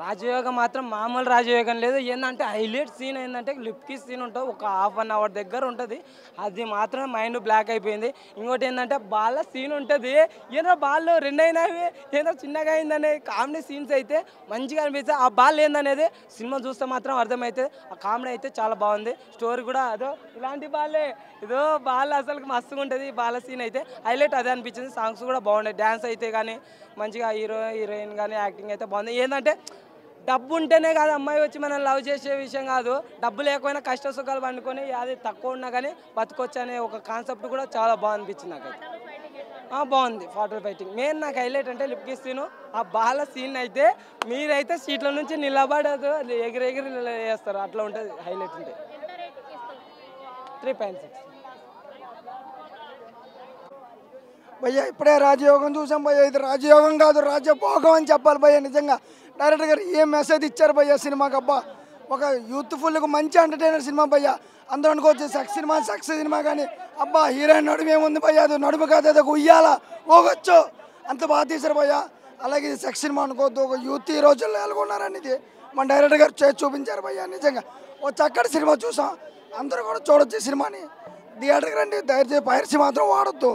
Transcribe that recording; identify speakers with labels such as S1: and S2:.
S1: రాజయోగం మాత్రం మామూలు రాజయోగం లేదు. ఏంటంటే హైలైట్ సీన్ ఏంటంటే లిప్కి సీన్ ఉంటుంది. ఒక హాఫ్ అన్ అవర్ దగ్గర ఉంటుంది. అది మాత్రమే మైండ్ బ్లాక్ అయిపోయింది. ఇంకోటి ఏంటంటే బాల సీన్ ఉంటుంది. ఏదో బాల్ రెండు అయినవి ఏదో చిన్నగా అయిందనే కామెడీ సీన్స్ అయితే మంచిగా అనిపిస్తుంది ఆ బాల్ ఏందనేది సినిమా చూస్తే మాత్రం అర్థమవుతుంది. ఆ కామెడీ అయితే చాలా బాగుంది. స్టోరీ కూడా అదో ఇలాంటి బాలే. ఏదో బాల్ అసలు మస్తుగా ఉంటుంది. బాల సీన్ అయితే హైలైట్ అదే అనిపించింది. సాంగ్స్ కూడా బాగున్నాయి. డ్యాన్స్ అయితే కానీ మంచిగా హీరో హీరోయిన్ కానీ యాక్టింగ్ అయితే బాగుంది. ఏంటంటే డబ్బు ఉంటేనే కాదు అమ్మాయి వచ్చి మనం లవ్ చేసే విషయం కాదు. డబ్బు లేకపోయినా కష్ట సుఖాలు పండుకొని అది తక్కువ ఉన్నా కానీ బతకొచ్చు అనే ఒక కాన్సెప్ట్ కూడా చాలా బాగా అనిపించింది నాకైతే బాగుంది ఫాటో ఫైటింగ్ మెయిన్ నాకు హైలైట్ అంటే లిప్ సీను ఆ బాల సీన్ అయితే మీరైతే సీట్ల నుంచి నిలబడదు అది ఎగిరి ఎగిరి వేస్తారు అట్లా ఉంటుంది హైలైట్ ఉంటే. త్రీ పాయింట్ సిక్స్
S2: భయ్య ఇప్పుడే రాజయోగం చూసాం భయ్య. ఇది రాజయోగం కాదు రాజభోగం అని చెప్పాలి భయ్య నిజంగా. డైరెక్టర్ గారు ఏం మెసేజ్ ఇచ్చారు భయ్య సినిమాకి? అబ్బా ఒక యూత్ఫుల్కి మంచి ఎంటర్టైనర్ సినిమా భయ్య. అందరూ అనుకోవచ్చు సక్స్ సినిమా సక్స్ సినిమా కానీ అబ్బా హీరోయిన్ నడుము ఏముంది భయ్య? అది నడుము కాదు అది ఒక ఉయ్యాల పోగొచ్చు. అంత బాగా తీశారు భయ్య. అలాగే ఇది సెక్స్ సినిమా అనుకోవద్దు ఒక యూత్ ఈ రోజుల్లో ఎలాగొన్నారని ఇది మన డైరెక్టర్ గారు చేసి చూపించారు భయ్య నిజంగా. ఓ చక్కటి సినిమా చూసాం. అందరూ కూడా చూడొచ్చు ఈ సినిమాని. థియేటర్కి రండి దయచేసి పైరసీ మాత్రం వాడొద్దు.